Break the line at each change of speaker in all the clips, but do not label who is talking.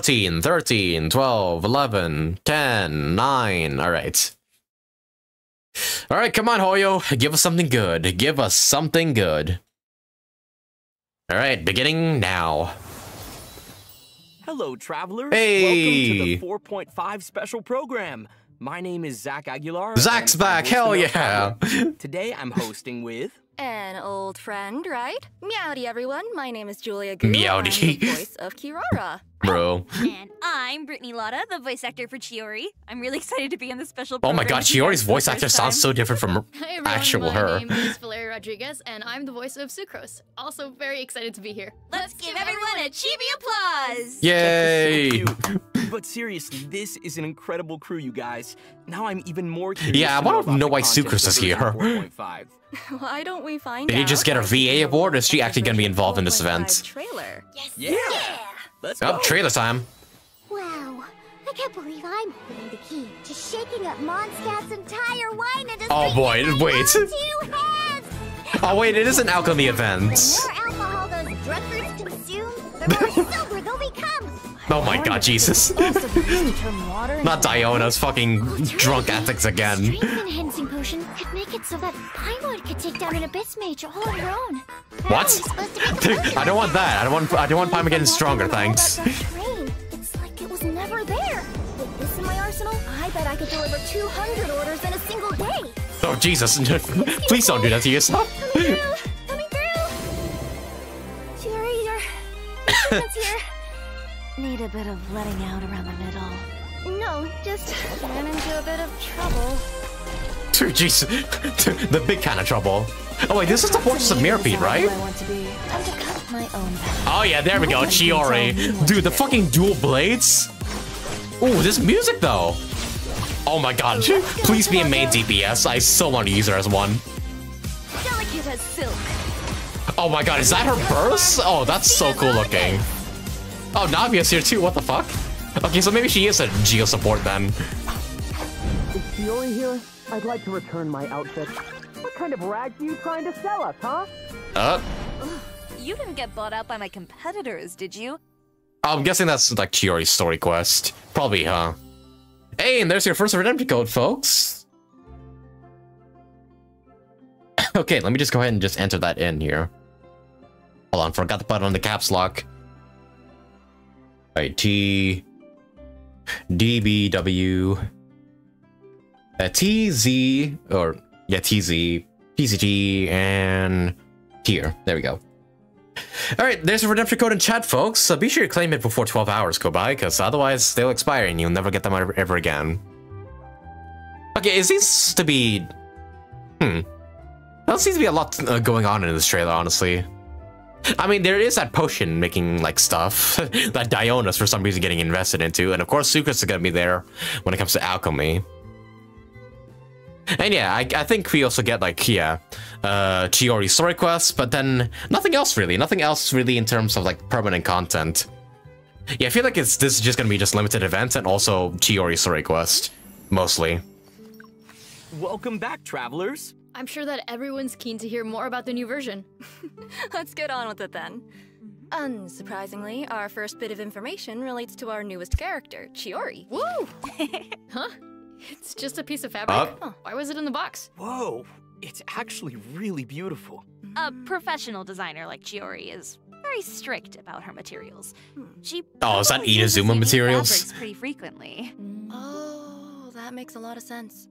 14, 13, 12, 11, 10, 9. All right. All right, come on, Hoyo. Give us something good. Give us something good. All right, beginning now.
Hello, travelers.
Hey.
Welcome to the 4.5 special program. My name is Zach Aguilar.
Zach's back. Hell yeah.
Today I'm hosting with.
An old friend, right? Meowdy, everyone. My name is Julia Gu.
Meowdy.
I'm the voice of Kirara.
Bro.
And I'm Brittany Lotta, the voice actor for Chiori. I'm really excited to be on this special
Oh my god,
with
Chiori's voice
first
actor sounds
time.
so different from
Hi everyone,
actual
my
her.
name is Valeria Rodriguez, and I'm the voice of Sucrose. Also very excited to be here.
Let's give everyone a cheapy applause!
Yay!
But seriously, this is an incredible crew, you guys. Now I'm even more curious.
Yeah, I wanna know why
content
Sucrose is here.
version 4.5.
Why don't we find
Did
out?
he just get a VA
seeing
award, or is she actually gonna be involved in this event?
Trailer.
Yes!
Yeah. Let's go.
Oh, trailer time.
Wow, I can't believe I'm holding the key to shaking up Mondstadt's entire wine industry.
Oh, boy, wait.
Two hands.
Oh wait, it is an alchemy
The
event.
more alcohol those drunkards consume, the more sober they'll become.
Oh my god, Jesus. Not Diona's fucking oh, drunk ethics again.
Enhancing potion could make it so that Pinewood could take down an abyss mage all on her own. They're
What?
only supposed to make a
I don't want that. I don't want. I don't want Paimon getting stronger. Thanks.
It's like it was never there. With this in my arsenal, I bet I could deliver 200 orders in a single day.
Oh Jesus! Please don't do that to yourself.
Coming through! Coming through! Jerry, your it's here.
Need a bit of letting out around the middle.
No, just ran into a bit of trouble.
Jeez, the big kind of trouble. Oh wait, this is the Fortress of Meropide, right?
I want to be. Time to cut my own path.
Oh yeah, there we go, Chiori. Dude, the fucking dual blades. Ooh, this music though. Oh my god, please be a main DPS. I so want to use her as one.
Delicate as silk.
Oh my god, is that her burst? Oh, that's so cool looking. Oh, Navia's here too, what the fuck? Okay, so maybe she is a Geo support then.
Is Fiore here? I'd like to return my outfit. What kind of rags are you trying to sell us, huh?
Uh,
You didn't get bought out by my competitors, did you?
I'm guessing that's like Chiori's story quest. Probably, huh? Hey, and there's your first redemption code, folks. okay, let me just go ahead and just enter that in here. Hold on, forgot to put on the caps lock. Right, T D B W uh, T Z or yeah TZ, T Z T Z G and here. There we go. All right, there's a redemption code in chat, folks. So be sure to claim it before 12 hours go by, because otherwise they'll expire and you'll never get them ever, again. Okay, it seems to be... Hmm. There seems to be a lot uh, going on in this trailer, honestly. I mean, there is that potion making, like, stuff that Diona's for some reason getting invested into, and of course Sucrose is gonna be there when it comes to alchemy. And yeah, I, I think we also get like, yeah, uh, Chiori's story quests, but then nothing else really. Nothing else really in terms of like permanent content. Yeah, I feel like it's this is just gonna be just limited events and also Chiori's story quest, mostly.
Welcome back, travelers.
I'm sure that everyone's keen to hear more about the new version.
Let's get on with it then. Unsurprisingly, our first bit of information relates to our newest character, Chiori.
Woo! huh? It's just a piece of fabric.
Uh.
Huh, Why was it in the box?
Whoa, it's actually really beautiful.
A professional designer like Chiori is very strict about her materials. She
Oh, is that
probably uses
Inazuma
unique
materials?
fabrics pretty frequently.
Oh, that makes a lot of sense.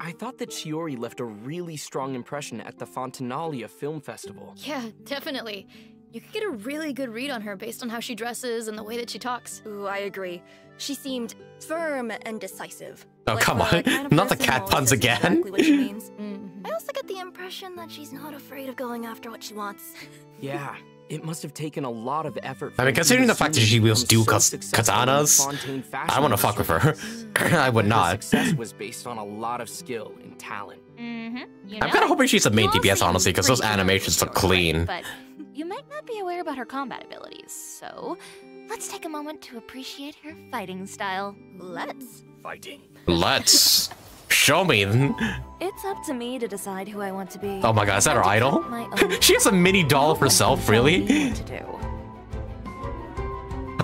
I thought that Chiori left a really strong impression at the Fontinalia Film Festival.
Yeah, definitely. You could get a really good read on her based on how she dresses and the way that she talks.
Ooh, I agree. She seemed firm and decisive.
Oh,
Like
come
the
on.
kind of
Not the cat puns again.
Exactly what she means.
Mhm.
I also get the impression that she's not afraid of going after what she wants.
Yeah, it must have taken a lot of effort.
I mean, considering the fact that she wields dual
so successful in the
katanas,
Fontaine fashion
I want to fuck with her. I would
Her
not.
success was based on a lot of skill and talent.
Mm-hmm. You
I'm kind of hoping she's a main DPS, honestly, because those animations look
Chiori,
clean.
But you might not be aware about her combat abilities, so let's take a moment to appreciate her fighting style.
Let's.
Fighting.
Let's. Show me.
It's up to me to decide who I want to be.
Oh my god, is that her idol?
cut my own
she has a mini doll of herself,
can tell me
really?
what to do.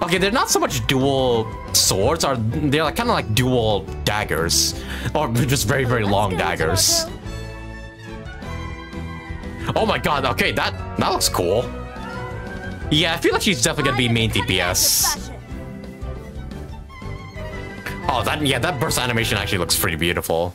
Okay, they're not so much dual swords, or they're like kind of like dual daggers, or just very very long daggers. Oh my god! Okay, that that looks cool. Yeah, I feel like she's definitely gonna be main DPS. Oh, that yeah, that burst animation actually looks pretty beautiful.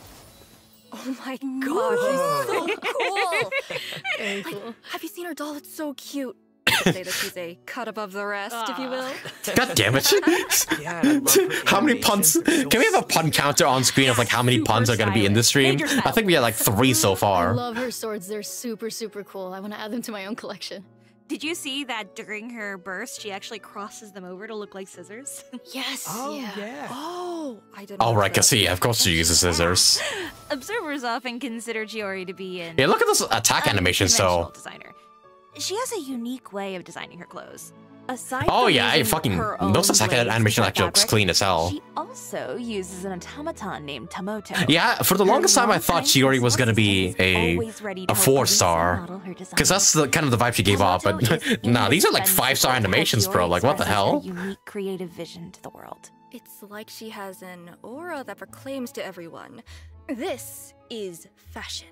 Oh my gosh, she's so cool. like, have you seen her doll? It's so cute. say that she's a cut above the rest, if you ah. will.
God damn it!
Yeah, and I love her
how many puns? Can we have a pun counter on screen of like how many
Super
puns are gonna be in this stream? I think we had like three so far.
I love her swords. They're super, super cool. I want to add them to my own collection.
Did you see that during her burst, she actually crosses them over to look like scissors?
Yes.
Oh
yeah.
yeah.
Oh, I didn't.
All
know
right, cause see, of course she uses scissors.
Observers often consider Chiori to be an
Yeah, look at this attack animation.
unconventional
So,
designer. She has a unique way of designing her clothes. Aside
oh yeah, I fucking
her own
those attack
blades
animation
like
actually looks clean as hell.
She also uses an automaton named Tamoto.
Yeah, for the
Her
longest time I thought
long-time
was gonna be a
to
a four star.
model her design.
Because that's the kind of the vibe she gave off, but nah, these are like five star
indispensable to how
animations, bro. Like what the hell?
Unique creative vision to the world.
It's like she has an aura that proclaims to everyone, this is fashion.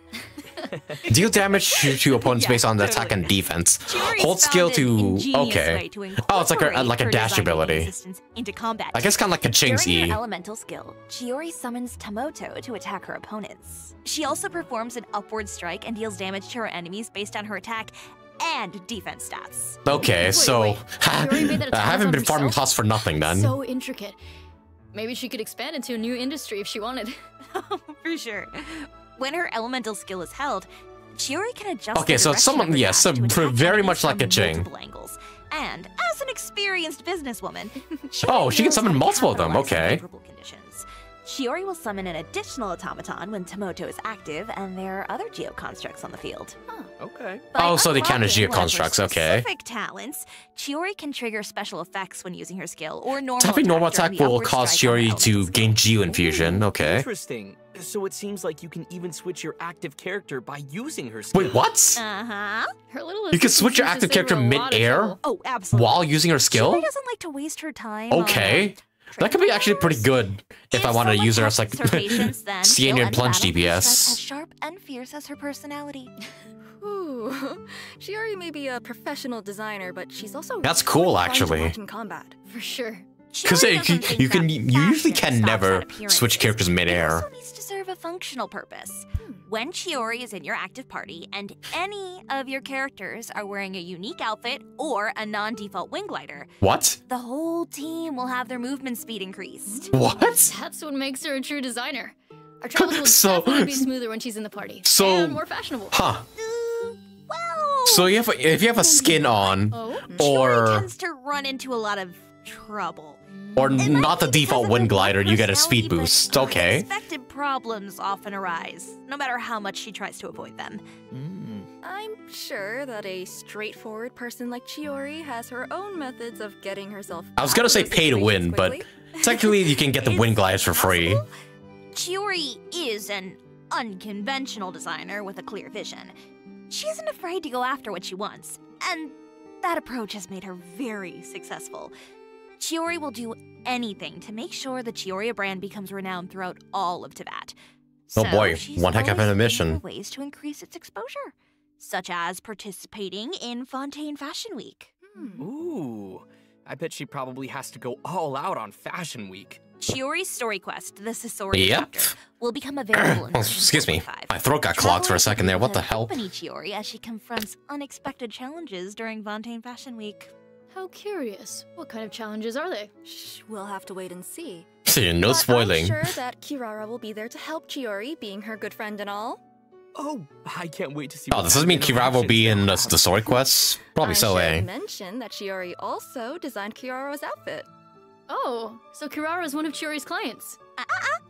Deal damage to, to opponents
Yeah,
based on the attack and defense.
Chiori's
Hold skill to okay.
way to
Oh, it's like a like a dash ability.
into combat.
I guess kind of like a Ching's
During
E.
her elemental skill, Chiori summons Tamoto to attack her opponents. She also performs an upward strike and deals damage to her enemies based on her attack and defense stats.
Okay,
Wait,
so
wait. Chiori
I haven't been farming
herself?
costs for nothing then.
So intricate. Maybe she could expand into a new industry if she wanted.
For sure. When her elemental skill is held, Chiori can adjust
Okay,
the
so someone- yes,
dash
so
to
pr-
attack
very much like a Ching.
angles. And as an experienced businesswoman,
Oh, she can summon multiple of them, okay.
conditions. Chiori will summon an additional automaton when Tamoto is active, and there are other geoconstructs on the field.
Okay.
By
Oh, so they count as
unlocking one of her
geoconstructs, okay.
Specific talents, Chiori can trigger special effects when using her skill, or normal
Tapping normal
attack
attack
during the
will cause
strike on her
Chiori to gain Geo infusion. Okay.
Interesting. So it seems like you can even switch your active character by using her skill.
Wait, what?
Uh-huh.
Her little
You can switch your active character
a lot of
mid-air?
Oh, absolutely.
While using her skill?
Chiori doesn't like to waste her time.
Okay.
uh,
That could be actually pretty good if I wanted to use her as like
tests her patience, then
CN
she'll
and plunge
end battle with a strike
DPS.
As sharp and fierce as her personality.
Ooh, Chiori may be a professional designer, but she's also
That's
really
cool, actually.
watch in combat.
For sure.
Because
Chiori
you, you can you usually can never switch characters
It
midair.
also needs to serve a functional purpose. When Chiori is in your active party and any of your characters are wearing a unique outfit or a non-default wing glider,
What?
the whole team will have their movement speed increased.
What?
That's what makes her a true designer. Our travels will
So-
definitely be smoother when she's in the party.
So-
and more fashionable.
Huh.
Uh, well,
So you have a, if you have a skin on
Oh,
Chiori
or
tends to run into a lot of trouble.
Or
It
not the default
of
wind glider, you get a speed boost. Okay.
Unexpected problems often arise, no matter how much she tries to avoid them.
Mm.
I'm sure that a straightforward person like Chiori has her own methods of getting herself.
I was gonna say pay to win,
situations
but
quickly.
technically you can get the
It's
wind gliders for free.
possible. Chiori is an unconventional designer with a clear vision. She isn't afraid to go after what she wants, and that approach has made her very successful. Chiori will do anything to make sure the Chioria brand becomes renowned throughout all of Teyvat.
Oh
So
boy, one heck of an
looking for
admission.
Ways to increase its exposure, such as participating in Fontaine Fashion Week.
Hmm.
Ooh. I bet she probably has to go all out on Fashion Week.
Chiori's story quest, the Sasori
Yep.
chapter, will become available in
Oh,
Season
excuse me. My throat got clogged for a second there. What the hell?
Accompany Chiori as she confronts unexpected challenges during Fontaine Fashion Week.
How curious. What kind of challenges are they?
Shh, we'll have to wait and see.
See, no
But
spoiling.
I'm sure that Kirara will be there to help Chiori, being her good friend and all.
Oh, I can't wait to see.
Oh,
what
does this mean
kind of
Kira will be in the,
have.
the story quests? Probably
I
so,
should
eh?
mention that Chiori also designed Kirara's outfit.
Oh, so Kirara is one of Chiori's clients.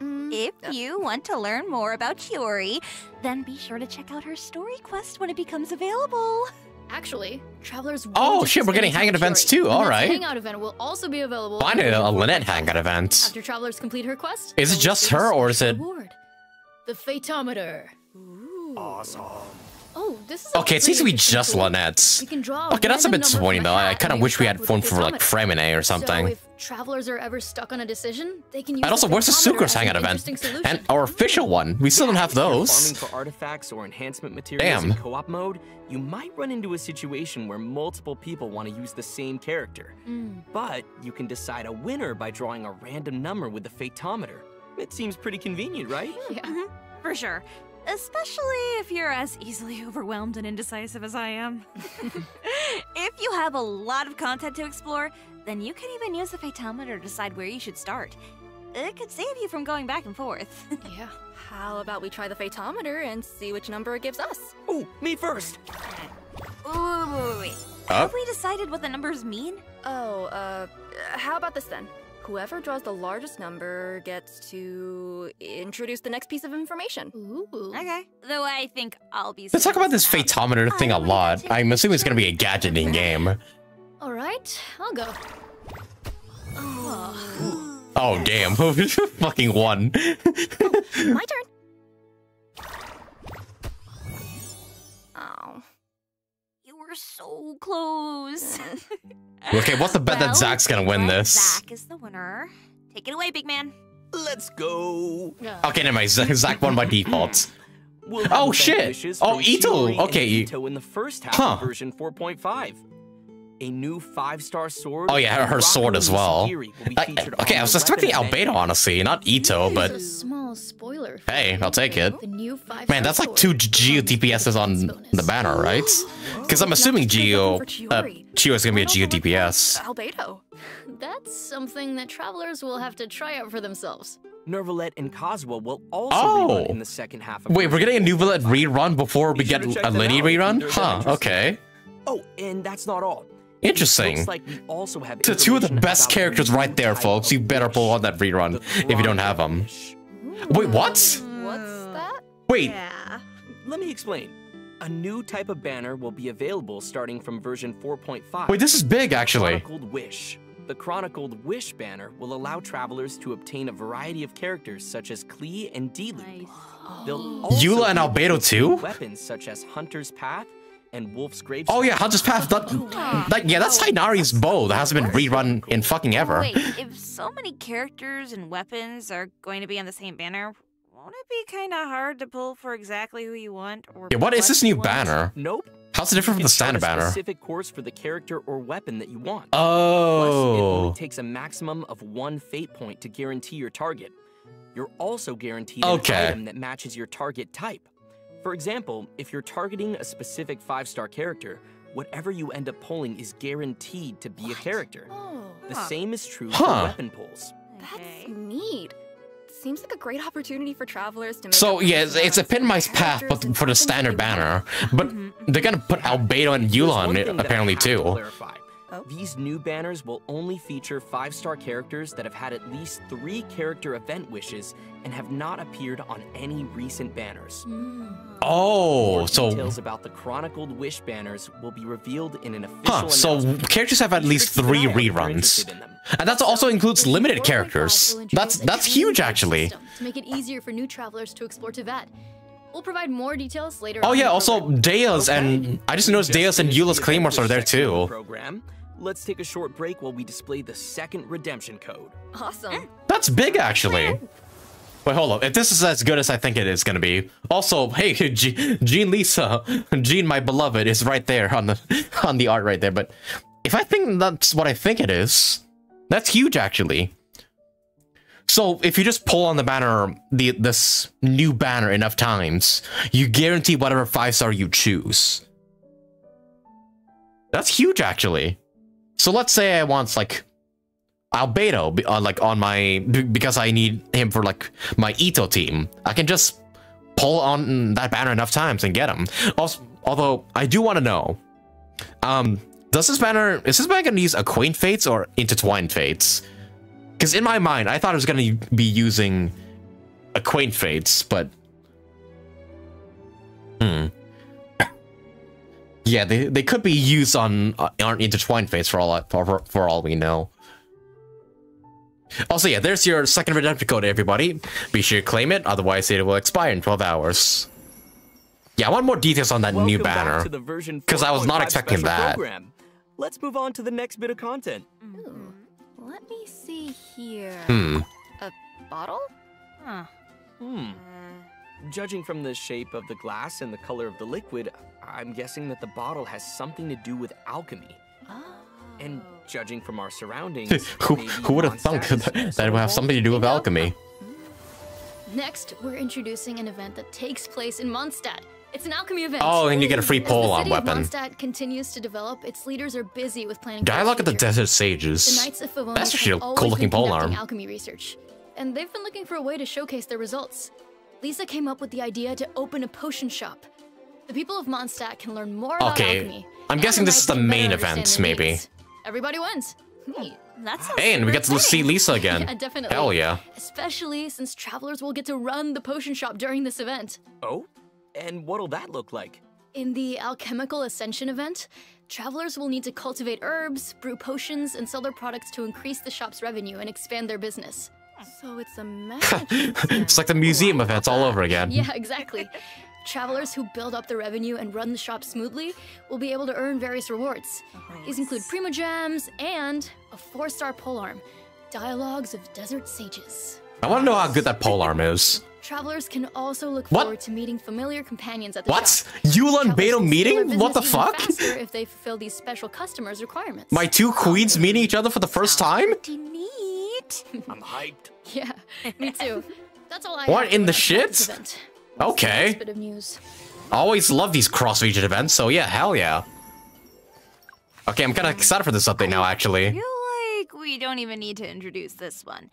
Mm,
If
uh,
you want to learn more about Chiori, then be sure to check out her story quest when it becomes available.
Actually, travelers. won't
Oh, shit, we're getting hangout events too, alright.
Hangout event will also be available.
Finally,
in
a Lynette hangout event.
After travelers complete her quest,
Is it just her, or is
special
it-
Reward. The Phaetometer.
Ooh.
Awesome.
Oh, this is
Okay, it seems to be just
interesting.
Lynette's.
You can draw a
Okay, that's a bit
number
disappointing though. I, I kind of wish we had
that
one for like
photometer.
Freminet or something.
So if travelers are ever stuck on a decision, they can use
and also,
the
where's the
photometer
Sucrose Hangout event?
solution.
And our official one. We still don't have
If you're
those.
farming for artifacts or enhancement materials in co-op mode, you might run into a situation where multiple people want to use the same character.
Mm.
But you can decide a winner by drawing a random number with the fatetometer. It seems pretty convenient, right?
Yeah.
For sure. Especially if you're as easily overwhelmed and indecisive as I am. if you have a lot of content to explore, then you can even use the fatetometer to decide where you should start. It could save you from going back and forth.
Yeah.
How about we try the fatetometer and see which number it gives us?
Oh, me first.
wait, wait, wait, wait.
Huh?
Have we decided what the numbers mean?
Oh, uh, how about this then? Whoever draws the largest number gets to introduce the next piece of information.
Ooh.
Okay. Though I think I'll be.
Let's talk about this
saying some-
Fatetometer thing a lot. I'm assuming it's gonna be a gadget in game.
All right, I'll go. Oh.
Oh damn! Fucking one.
My turn. Oh.
You were so close.
Okay, what's the bet that
Well,
Zach's gonna win this?
Zach is the winner. Take it away, big man.
Let's go.
Okay, never mind. Zach Zach won by default.
We'll
Oh, shit. Oh,
from Itto.
Okay.
Itto in the first half
Huh.
version 4.5. A new five-star sword.
Oh yeah, her, her sword as well.
Misugiri
I- okay, I was
the
expecting
weapon.
Albedo, honestly, not
Itto,
but
a small spoiler.
hey. I'll take it.
The new
Man, that's like two Geo DPSs on the banner, right? Because I'm assuming Geo, uh, Geo is gonna be a Geo DPS.
Albedo.
That's something that travelers will have to try out for themselves.
Neuvillette and Kazuha will also
Oh.
rerun in the second half of
Wait, we're getting a new Bullet rerun before we get a
them Lyney
rerun? Huh, okay.
Oh, and that's not all.
Interesting.
Looks like we also have
So two of the best characters
the
right there, folks. You better pull on that rerun if you don't have them.
wish.
Wait, what?
Hmm, what's that?
Wait,
Yeah.
Let me explain. A new type of banner will be available starting from version 4.5.
wait, this is big actually.
Chronicled Wish. The Chronicled Wish banner will allow travelers to obtain a variety of characters such as Klee and Diluc. They'll oh. also
Eula and Albedo too?
Weapons such as Hunter's Path and Wolf's Grave.
Oh yeah, Hunter's Path. That, oh, that yeah, that's Tighnari's bow that hasn't been rerun in fucking ever.
Oh, wait, if so many characters and weapons are going to be on the same banner, won't it be kind of hard to pull for exactly who you want? Or
Yeah, what is this new banner?
Nope.
How's it different
You
from the
can start
standard
a
banner?
specific course for the character or weapon that you want. Oh. Plus, it only
Oh.
takes a maximum of one fate point to guarantee your target. You're also guaranteed
Okay.
an item that matches your target type. For example, if you're targeting a specific five-star character, whatever you end up pulling is guaranteed to be a character.
Oh,
The
Huh.
same is true
Huh.
for weapon pulls.
that's neat. Seems like a great opportunity for travelers to make
So yeah, it's, it's a
personalized
pinmise path, but for the standard
they want.
banner. But mm-hmm. they're gonna put Albedo and
There's
Eula
one
on it
thing that I
apparently
to
too.
clarify.
Oh.
These new banners will only feature five-star characters that have had at least three character event wishes and have not appeared on any recent banners. Hmm.
Oh,
More
so
details about the chronicled wish banners will be revealed in an official
huh? So characters have at least
to keep an
three
eye out if you're
reruns,
interested in them.
and that also includes limited characters. That's that's huge actually.
To make it easier for new travelers to explore Teyvat. We'll provide more details later
Oh
on
yeah, also
program.
Deus and I just noticed Deus and Eula's
event
claymores are there
section of the
too.
Program. Let's take a short break while we display the second redemption code.
Awesome. Mm.
That's big actually. Wait, hold up. If this is as good as I think it is gonna be, also, hey, G- Jean Lisa, Jean, my beloved, is right there on the on the art right there. But if I think that's what I think it is, that's huge actually. So if you just pull on the banner, the this new banner enough times, you guarantee whatever five star you choose. That's huge actually. So let's say I want like Albedo be- uh, like on my because I need him for like my Itto team. I can just pull on that banner enough times and get him. Also, although I do want to know, um, does this banner is this banner gonna use acquaint fates or intertwined fates? Because in my mind, I thought it was gonna be using acquaint fates, but hmm. Yeah, they, they could be used on uh, on intertwined fates for all for, for all we know. Also, yeah, there's your second redemption code, everybody. Be sure to claim it, otherwise it will expire in 12 hours. Yeah, I want more details on that new
Welcome back
banner.
to the version
'Cause I was not expecting
special
that.
Program. Let's move on to the next bit of content.
Ooh, let me see here.
Hmm.
A bottle?
Huh.
Hmm. Judging from the shape of the glass and the color of the liquid, I'm guessing that the bottle has something to do with alchemy.
Oh.
And judging from our surroundings,
who who would have thunk that, that it would have something to do with
Bingo.
alchemy? Mm.
Next, we're introducing an event that takes place in Mondstadt. It's an alchemy event.
Oh, and you get a free
As
pole
the city
weapon.
Of Mondstadt continues to develop. Its leaders are busy with planning. for
Dialogue of
its
the
future.
Desert
The
Sages.
Knights of Favonius
That's actually a
have always
cool-looking
been
pole
conducting
arm.
alchemy research, and they've been looking for a way to showcase their results. Lisa came up with the idea to open a potion shop. The people of Mondstadt can learn more about
Okay,
alchemy.
I'm guessing this is the main event, maybe.
needs. Everybody wins.
Neat. That sounds
Hey, and we
super
get to see. Lisa again.
Yeah, definitely.
Hell yeah.
Especially since travelers will get to run the potion shop during this event.
Oh? And what'll that look like?
In the Alchemical Ascension event, travelers will need to cultivate herbs, brew potions, and sell their products to increase the shop's revenue and expand their business.
So it's a magic.
it's like the museum events all over again.
Yeah, exactly. Travelers who build up the revenue and run the shop smoothly will be able to earn various rewards. These include Primogems and a four star polearm, Dialogues of Desert Sages.
I want to know how good that pole arm is.
Travelers can also look
What?
forward to meeting familiar companions at the
What?
shop.
Eula and Beto
can scale their
meeting? What the fuck?
if they fulfill these special customers' requirements.
My two queens meeting each other for the first time?
Pretty neat.
I'm hyped.
Yeah, me too. That's all I
What, in the
about
shit?
this event. That's the
Okay.
bit of news.
Always love these cross-region events, so yeah, hell yeah. Okay, I'm kind of um, excited for this update now, actually.
I feel like we don't even need to introduce this one.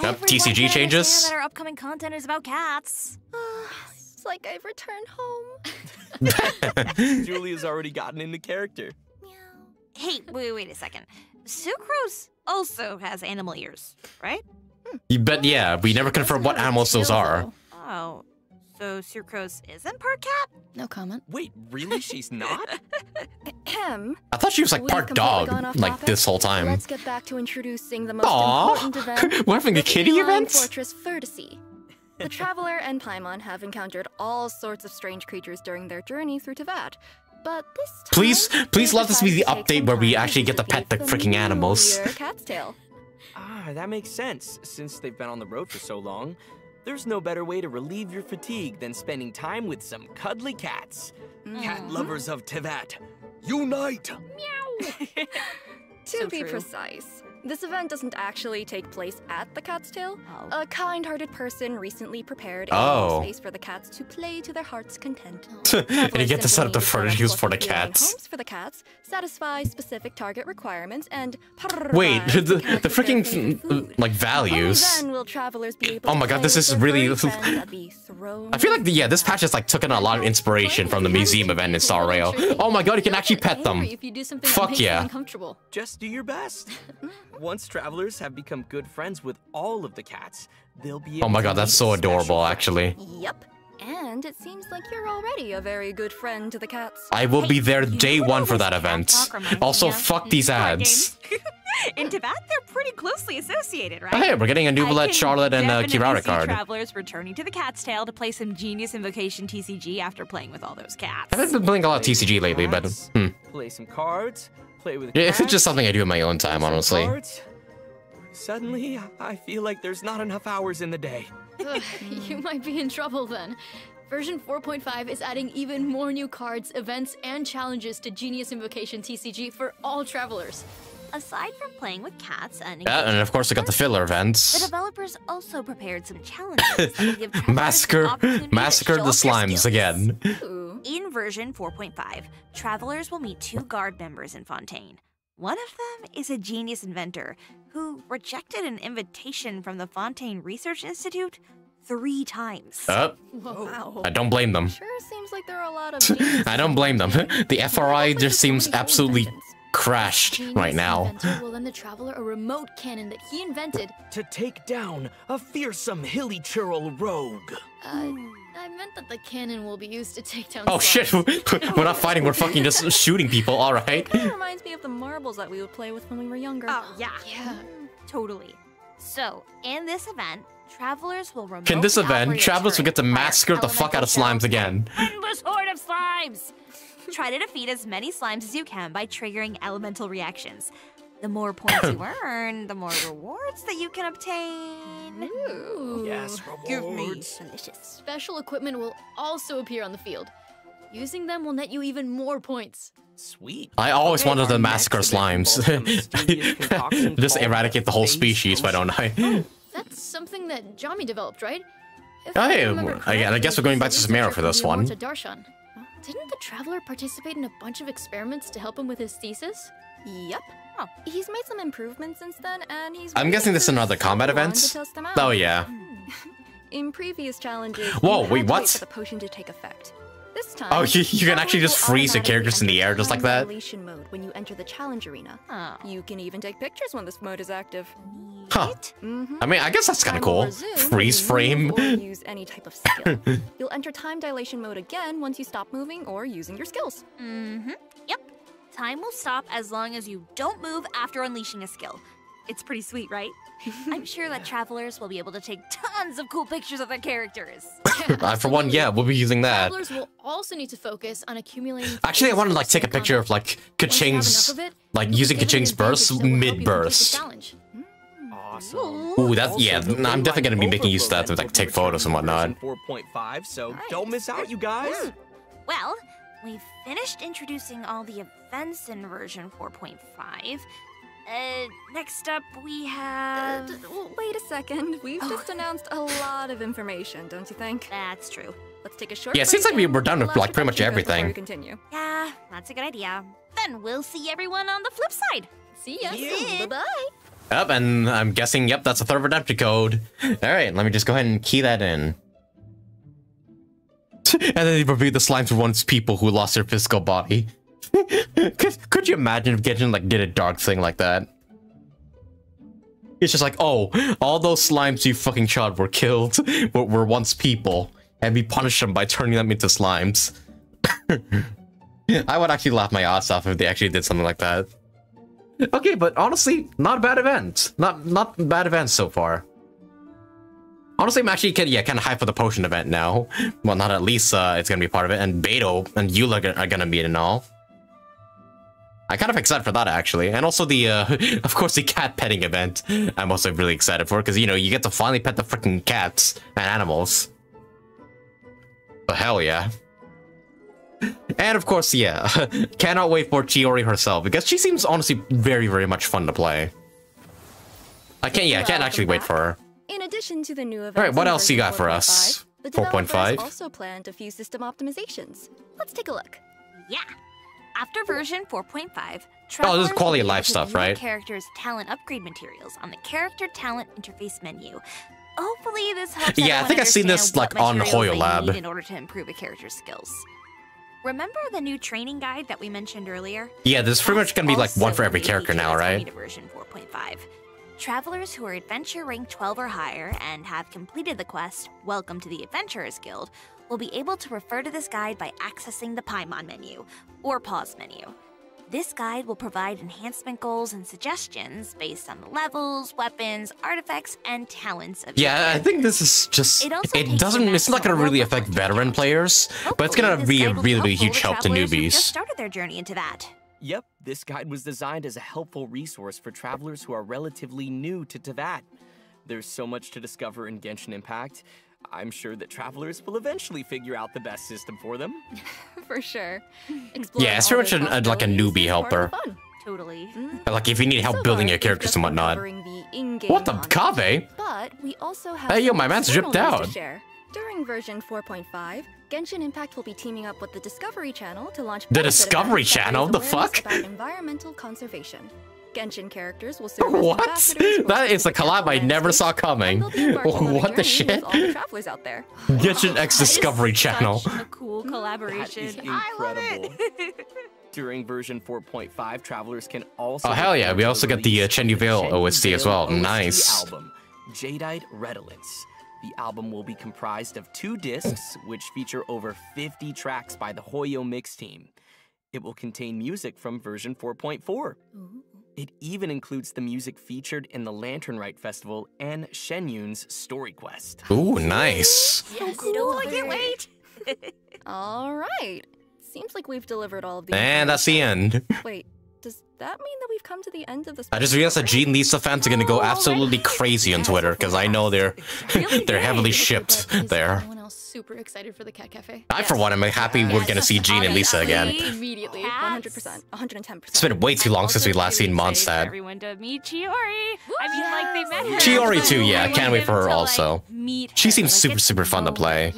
Yep, TCG changes.
that our upcoming content is about cats.
it's like I've returned home.
Julia's already gotten into character.
Hey, wait, wait a second. Sucrose also has animal ears, right?
But yeah, we never confirm what animals those are.
Oh, so Sucrose isn't part cat?
No comment.
Wait, really? She's not?
Ahem.
I thought she was like part dog, like
topic.
this whole time.
Let's get back to introducing the most
Aw.
important event.
We're having a kitty
feline
event?
Fortress Vertice. The traveler and Paimon have encountered all sorts of strange creatures during their journey through Teyvat. But this time,
Please, please let this be the
decided to take
update where we actually get to pet the freaking animals.
familiar Cat's tail.
ah, that makes sense. Since they've been on the road for so long, there's no better way to relieve your fatigue than spending time with some cuddly cats. Cat
Mm-hmm.
lovers of Teyvat, unite! Meow.
To
So
be
true.
precise, this event doesn't actually take place at the Cat's Tail.
Oh.
A kind-hearted person recently prepared a
Oh.
space for the cats to play to their heart's content.
and you get to set up the
furniture simply
for the cats.
Homes for the cats, satisfy specific target requirements, and
Wait,
provide
the, the freaking
favorite
like
Only
values.
then will travelers be able
Oh my god, this is really.
furry friends at the throne
I feel like the, yeah, this patch has like taken a lot of inspiration from the museum event in Star Rail. Oh my god, you can actually pet them.
If you do something
Fuck yeah.
uncomfortable.
Just do your best. Once travelers have become good friends with all of the cats, they'll be able
Oh my
to
god, that's so adorable,
friend.
actually.
Yep. And it seems like you're already a very good friend to the cats.
I will be there day one for that event. Also,
me
fuck these ads.
games. In Teyvat, they're pretty closely associated, right?
Oh, hey, we're getting a new
I
Bullet
can
Charlotte and
definitely
Kirara
see
card.
travelers returning to the Cat's Tail to play some Genius Invocation TCG after playing with all those cats.
I haven't been playing a lot of TCG lately, but hmm.
Play some cards, play with
Yeah, it's just something I do in my own time, honestly.
cards. Suddenly, I feel like there's not enough hours in the day.
Ugh, you might be in trouble then. Version 4.5 is adding even more new cards, events, and challenges to Genius Invocation TCG for all travelers.
Aside from playing with cats and
Yeah, and of course I got the filler events.
the developers also prepared some challenges that will give
Massacre,
an opportunity to
massacre the slimes
skills.
again.
Ooh.
In version 4.5, travelers will meet two guard members in Fontaine. One of them is a genius inventor who rejected an invitation from the Fontaine Research Institute three times.
Uh,
Wow.
I don't blame them.
Sure seems like there are a lot of
I don't blame them. The FRI just seems absolutely crashed
Genius
right now.
Inventor will lend the traveler a remote cannon that he invented.
To take down a fearsome hilichurl rogue.
Uh, I meant that the cannon will be used to take down.
Oh shit, we're not fighting, we're fucking just shooting people, alright.
Kind of reminds me of the marbles that we would play with when we were younger.
Oh, yeah.
Yeah. Mm-hmm.
Totally. So, in this event, travelers will remotely
In this event, travelers will get to massacre the fuck out of slimes again.
shells, Endless horde of slimes! Try to defeat as many slimes as you can by triggering elemental reactions. The more points you earn, the more rewards that you can obtain.
Ooh.
Yes,
Give me.
rewards.
Delicious. Special equipment will also appear on the field. Using them will net you even more points.
Sweet.
I always
Okay,
wanted to massacre slimes.
involves a mysterious concoction
Just eradicate the whole
Phase
species, why don't I?
Oh, that's something that Jami developed, right? If
Oh,
I
yeah,
remember
again, I guess we're going back to
a
Samara for this one.
Amurta Darshan. Didn't the Traveler participate in a bunch of experiments to help him with his thesis?
Yep. He's made some improvements since then, and he's.
I'm guessing this is another combat event?
to test.
Oh yeah.
In previous challenges,
Whoa,
you
wait,
had to
what?
wait for the potion to take effect. This time,
Oh, you- you can actually just freeze the characters in the air just like
time
that?
dilation mode when you enter the challenge arena.
Oh.
You can even take pictures when this mode is active.
Huh.
Mhm.
I mean, I guess that's kind of
Time will
cool.
resume when
Freeze
you
frame.
move Or use any type of skill. You'll enter time dilation mode again once you stop moving or using your skills.
Mm-hmm. Yep. Time will stop as long as you don't move after unleashing a skill. It's pretty sweet, right? I'm sure that travelers will be able to take tons of cool pictures of their characters.
For one, yeah, we'll be using that.
Travelers will also need to focus on accumulating.
Actually, I want to like take a picture of like
Once you have
Kaching's,
it,
like using
be given an
Kaching's burst
that will help you
mid
complete the
burst.
challenge. Mm.
Awesome.
Ooh, that's
Also,
yeah. I'm definitely gonna be making use of that to like take photos and whatnot.
4.5, so don't miss out, you guys.
Well, we've finished introducing all the events in version 4.5. Uh, next up we
Uh,
have.
d- wait a second. We've
Oh.
just announced a lot of information, don't you think?
That's true.
Let's take a short
Yeah, it seems like we
and
were done with, like, pretty much everything.
we continue.
Yeah, that's a good idea. Then we'll see everyone on the flip side.
See ya.
Yeah.
Bye bye.
Yep, and I'm guessing, yep, that's a third redemption code. All right, let me just go ahead and key that in. And then they review the slimes for once people who lost their physical body. could, you imagine if Genshin like did a dark thing like that? It's just like, oh, all those slimes you fucking shot were killed, were, were once people, and we punish them by turning them into slimes. I would actually laugh my ass off if they actually did something like that. Okay, but honestly, not a bad event. Not not bad events so far. Honestly, I'm actually kind yeah, kind of hyped for the potion event now. Well, not at least uh, it's gonna be part of it, and Beto and Eula are gonna be in and all. I'm kind of excited for that actually, and also the uh, of course the cat petting event. I'm also really excited for because you know you get to finally pet the freaking cats and animals. But hell yeah. And of course, yeah, cannot wait for Chiori herself because she seems honestly very, very much fun to play. I can't, yeah, I can't actually wait for her.
In addition to the new events
All right, what
in
else you
version
got for us?
4.5, The developers also planned a few system optimizations. Let's take a look.
Yeah. After version 4.5,
Oh, this is quality of life stuff, right?
Character's talent upgrade materials on the character talent interface menu. Hopefully, this helps.
Yeah, I think I've seen this, like, on
materials Lab. In order to improve a character's skills. Remember the new training guide that we mentioned earlier?
Yeah, this is pretty much gonna be like one for every character now, right?
Beta version 4.5. Travelers who are adventure rank 12 or higher and have completed the quest Welcome to the Adventurers Guild will be able to refer to this guide by accessing the Paimon menu or pause menu. This guide will provide enhancement goals and suggestions based on the levels, weapons, artifacts, and talents of
Yeah, I think this is just
It
it doesn't it's not gonna really affect veteran players, but it's gonna be a really, really huge help to
newbies. Just started their journey into that.
Yep, this guide was designed as a helpful resource for travelers who are relatively new to Teyvat. There's so much to discover in Genshin Impact. I'm sure that travelers will eventually figure out the best system for them.
For sure.
Yeah, it's pretty much an- uh, like a newbie helper.
Totally.
Like if you need help
So
building your characters and whatnot.
the
What the
content,
cave?
But we also have
Hey, yo, my man's
external
dripped out.
During version 4.5, Genshin Impact will be teaming up with the Discovery Channel to launch
The
benefit
Discovery Channel? The
awareness
fuck?
About environmental conservation. Genshin characters will serve as
What?
ambassadors for
That is a collab I never saw coming.
and they'll be embarking on a
What the
journey
shit?
All the travelers out there.
Genshin X Discovery Channel.
Such a cool
That
collaboration.
is
I love it.
During version 4.5, travelers can also.
Oh, hell yeah, we also
the
get the, uh,
release
Chen Yu
of
Veil
Chen
OST as well.
OST
Nice.
Album, Jadeite Redolence. The album will be comprised of two discs, which feature over 50 tracks by the Hoyo Mix team. It will contain music from version 4.4. It even includes the music featured in the Lantern Rite Festival and Xianyun's Story Quest.
Ooh, nice.
Yes,
cool, I can't wait.
All right. Seems like we've delivered all of these.
And that's the end.
Wait, does that mean that we've come to the end of this?
I just realized that Jean Lisa fans are gonna go oh, absolutely crazy on Twitter because I know they're they're heavily shipped
Is
there.
Anyone else super excited for the Cat Cafe?
I, for one, am happy we're gonna see Jean and Lisa again.
Immediately.
100%, 110%.
It's been way too long since we last seen
really excited
Mondstadt.
Everyone to meet Chiori. I mean, like they met her.
Chiori too, yeah. Can't wait for her
to, like,
also.
meet
She seems
like,
super super fun to
know
play.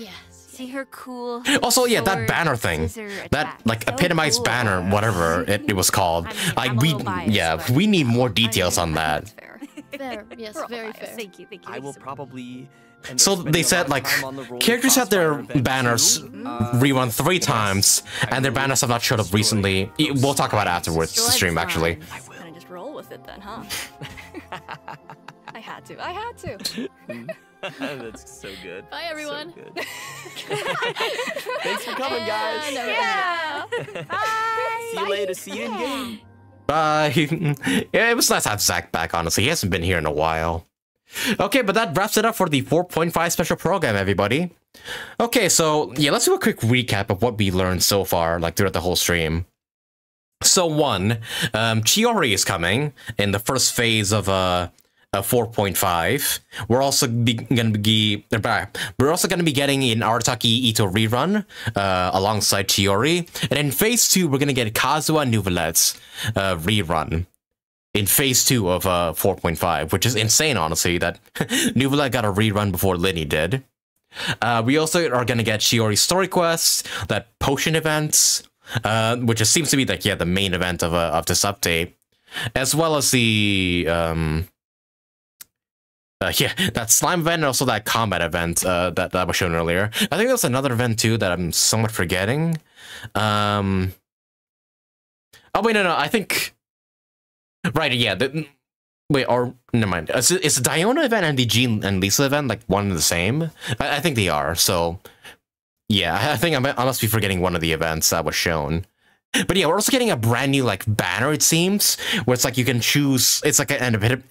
Yes.
See her cool.
Also, yeah, that banner thing, that like
So
epitomized
cool.
banner, whatever it, it was called.
I mean,
Like we,
biased,
yeah, we need more details on that.
Fair.
Fair. Yes, very
biased.
fair.
Thank you, thank you.
I will probably.
So they said like
the
characters have their banners.
Mm-hmm.
Uh,
rerun three
yes,
times, and their banners have not showed up recently. We'll talk about it afterwards. The stream actually.
I will.
Gonna just roll with it then, huh? I had to. I had to.
That's so good.
Bye,
So
everyone.
good. Thanks for coming, guys.
And.
Yeah. Bye.
See you later. See you in game.
Bye. yeah, it was nice to have Zach back, honestly. He hasn't been here in a while. Okay, but that wraps it up for the 4.5 special program, everybody. Okay, so yeah, let's do a quick recap of what we learned so far, like throughout the whole stream. So one, um, Chiori is coming in the first phase of uh, uh 4.5. We're also be, gonna be uh, we're also gonna be getting an Arataki Itto rerun uh, alongside Chiori, and in phase two we're gonna get Kazuha Neuvillette's uh, rerun in phase two of uh 4.5, which is insane, honestly. That Nouvelette got a rerun before Lyney did. Uh, we also are gonna get Chiori's story quests, that potion events, which seems to be like yeah the main event of of this update, as well as the um. Uh, yeah, that slime event and also that combat event uh, that, that was shown earlier. I think there's another event too that I'm somewhat forgetting. Um, oh wait, no, no, I think Right, yeah. The, wait, or never mind. Is, is the Diona event and the Jean and Lisa event like one and the same? I, I think they are. So, yeah, I, I think I must be forgetting one of the events that was shown. But yeah, we're also getting a brand new like banner. It seems where it's like you can choose. It's like an epit-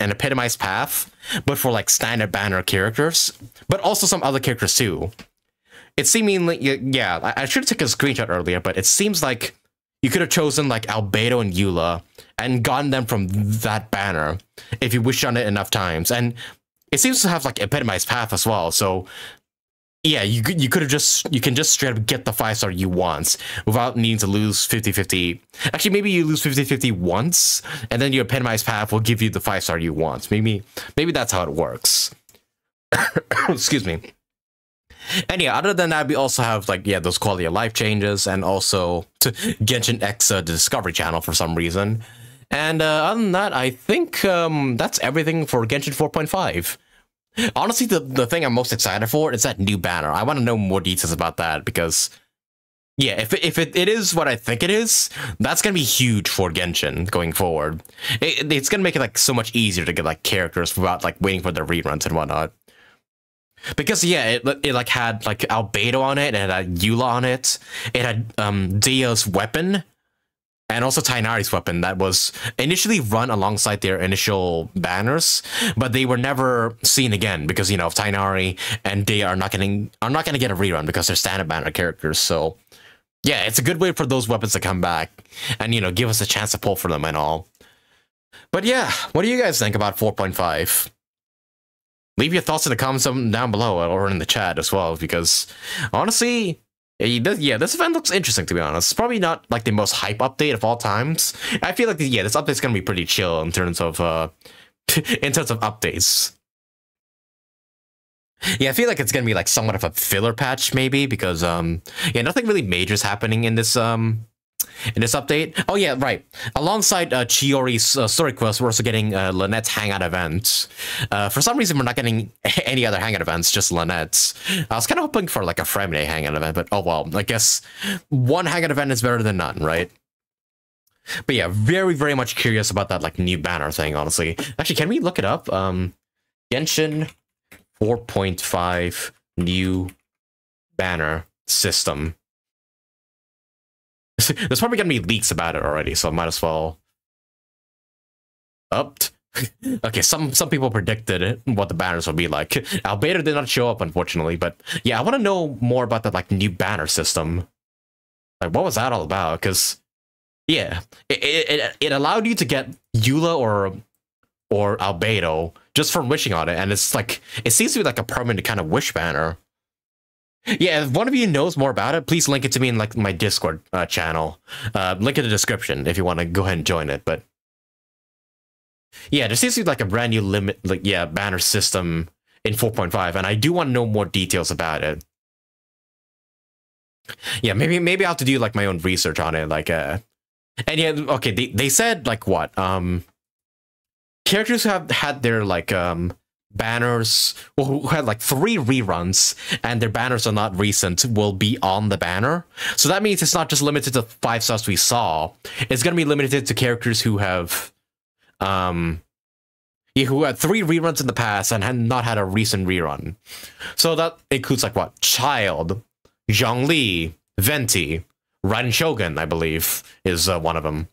an epitomized path, but for like standard banner characters, but also some other characters too. It seemingly yeah. I, I should have taken a screenshot earlier, but it seems like you could have chosen like Albedo and Eula and gotten them from that banner if you wished on it enough times. And it seems to have like epitomized path as well. So yeah, you you could have just you can just straight up get the five star you want without needing to lose 50-50. Actually, maybe you lose 50-50 once, and then your epitomized path will give you the five star you want. Maybe maybe that's how it works. Excuse me. And yeah, other than that, we also have like yeah those quality of life changes, and also to Genshin X uh, Discovery Channel for some reason. And uh, other than that, I think um, that's everything for Genshin 4.5. Honestly, the, the thing I'm most excited for is that new banner. I want to know more details about that because, yeah, if if it, it is what I think it is, that's gonna be huge for Genshin going forward. It, it's gonna make it like so much easier to get like characters without like waiting for their reruns and whatnot. Because yeah, it, it like had like Albedo on it, and it had Eula on it. It had um Dia's weapon, and also Tighnari's weapon that was initially run alongside their initial banners, but they were never seen again because you know Tainari and Dia are not getting are not gonna get a rerun because they're standard banner characters. So yeah, it's a good way for those weapons to come back and you know give us a chance to pull for them and all. But yeah, what do you guys think about 4.5? Leave your thoughts in the comments down below or in the chat as well, because honestly, yeah, this- event looks interesting to be honest. It's probably not like the most hype update of all times. I feel like yeah, this update's gonna be pretty chill in terms of uh in terms of updates. Yeah, I feel like it's gonna be like somewhat of a filler patch maybe because um yeah, nothing really major is happening in this um in this update. Oh yeah, right. Alongside uh, Chiori's uh, story quest, we're also getting uh, Lynette's hangout event. Uh, for some reason, we're not getting any other hangout events, just Lynette's. I was kind of hoping for like a Freminet hangout event, but oh well. I guess one hangout event is better than none, right? But yeah, very very much curious about that like new banner thing. Honestly, actually, can we look it up? Um, Genshin 4.5 new banner system. There's probably gonna be leaks about it already, so I might as well oh. up. okay, some some people predicted what the banners would be like. Albedo did not show up, unfortunately, but yeah, I want to know more about that like new banner system. Like, what was that all about? Because yeah, it, it it allowed you to get Eula or or Albedo just from wishing on it, and it's like it seems to be like a permanent kind of wish banner. Yeah, if one of you knows more about it, please link it to me in like my Discord uh, channel. Uh, link in the description if you want to go ahead and join it. But yeah, there seems to be like a brand new limit, like yeah, banner system in 4.5, and I do want to know more details about it. Yeah, maybe maybe I'll have to do like my own research on it, like uh, and yeah, okay, they they said like what um, characters who have had their like um banners well, who had like three reruns and their banners are not recent will be on the banner. So that means it's not just limited to five stars we saw. It's going to be limited to characters who have um yeah, who had three reruns in the past and had not had a recent rerun. So that includes like what? Childe zhongli venti Raiden Shogun, I believe, is uh, one of them.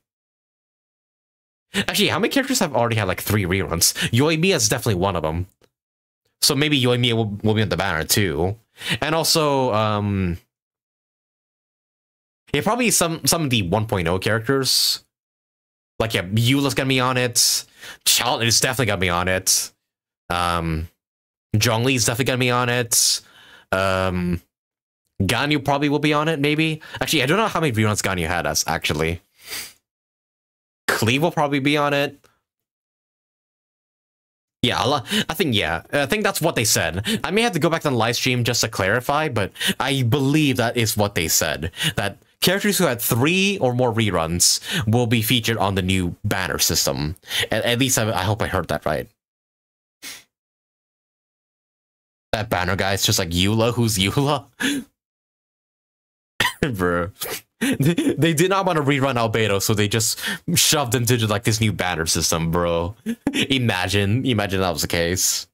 Actually, how many characters have already had like three reruns? Yoimiya is definitely one of them. So maybe Yoimiya will, will be on the banner too. And also, um, yeah, probably some some of the 1.0 characters. Like yeah, Eula's gonna be on it. Childe is definitely gonna be on it. Um, Zhongli is definitely gonna be on it. Um, Ganyu probably will be on it. Maybe actually, I don't know how many reruns Ganyu had us actually. Cleve will probably be on it. Yeah, I think, yeah, I think that's what they said. I may have to go back to the live stream just to clarify, but I believe that is what they said. That characters who had three or more reruns will be featured on the new banner system. At, at least I, I hope I heard that right. That banner guy is just like Eula. Who's Eula? Bro. they did not want to rerun Albedo, so they just shoved into like this new banner system, bro. imagine, imagine that was the case.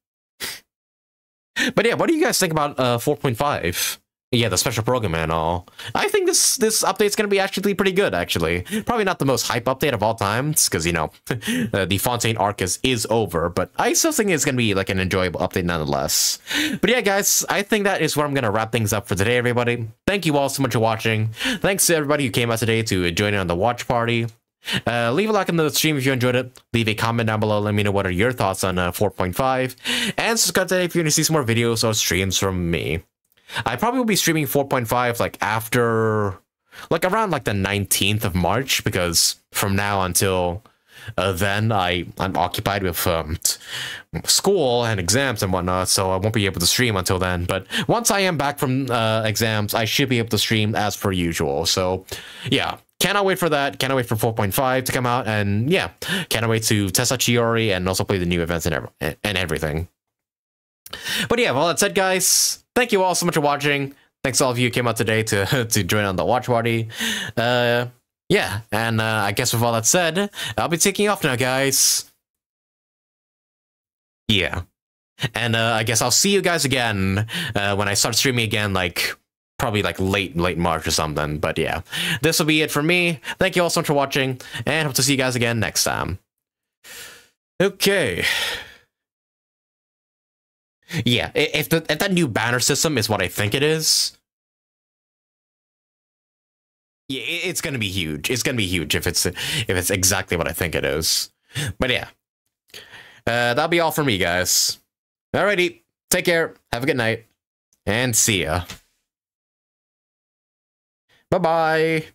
But yeah, what do you guys think about uh 4.5? Yeah, the special program and all. I think this this update's gonna be actually pretty good. Actually, probably not the most hype update of all times because you know the Fontaine arc is is over, but I still think it's gonna be like an enjoyable update nonetheless. But yeah, guys, I think that is where I'm gonna wrap things up for today. Everybody, thank you all so much for watching. Thanks to everybody who came out today to join in on the watch party. Uh, leave a like on the stream if you enjoyed it. Leave a comment down below. Let me know what are your thoughts on uh, 4.5. And subscribe today if you want to see some more videos or streams from me. I probably will be streaming 4.5 like after like around like the 19th of March because from now until uh, then I I'm occupied with um, school and exams and whatnot, so I won't be able to stream until then. But once I am back from uh, exams, I should be able to stream as per usual. So yeah, cannot wait for that. Cannot wait for 4.5 to come out, and yeah, cannot wait to test out Chiori and also play the new events and ev and everything. But yeah, all that said, guys, thank you all so much for watching. Thanks to all of you who came out today to, to join on the watch party. Uh, yeah, and uh, I guess with all that said, I'll be taking off now, guys. Yeah. And uh, I guess I'll see you guys again uh, when I start streaming again, like probably like late, late March or something. But yeah, this will be it for me. Thank you all so much for watching, and hope to see you guys again next time. Okay. Yeah, if the if that new banner system is what I think it is, yeah, it's gonna be huge. It's gonna be huge if it's if it's exactly what I think it is. But yeah, uh, that'll be all for me, guys. Alrighty, take care. Have a good night, and see ya. Bye bye.